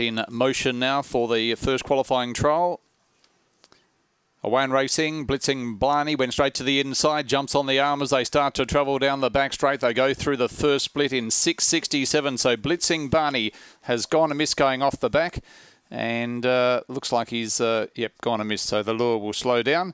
in motion now for the first qualifying trial. Away racing, blitzing Blarney went straight to the inside, jumps on the arm as they start to travel down the back straight. They go through the first split in 6.67. So blitzing Barney has gone a miss going off the back and uh, looks like he's, uh, yep, gone a miss. So the lure will slow down.